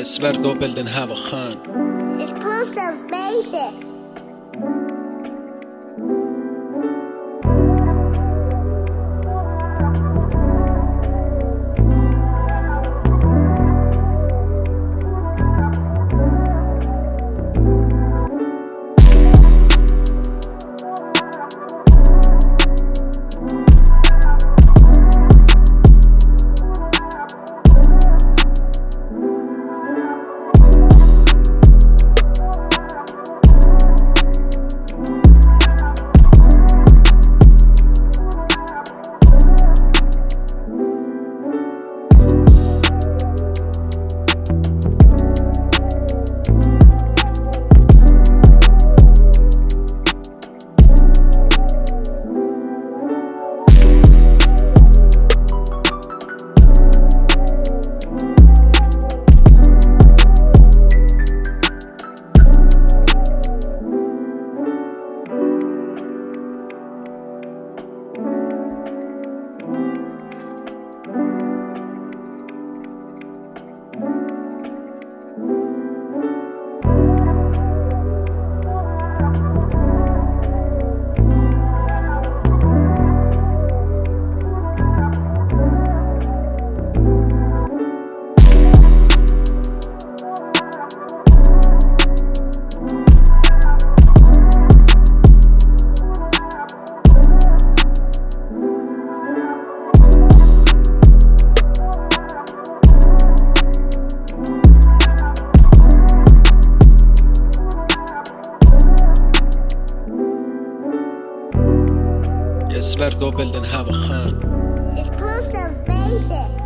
اسور دو بلدن ها خان It's Sverdo building, have a khan. Exclusive, baby.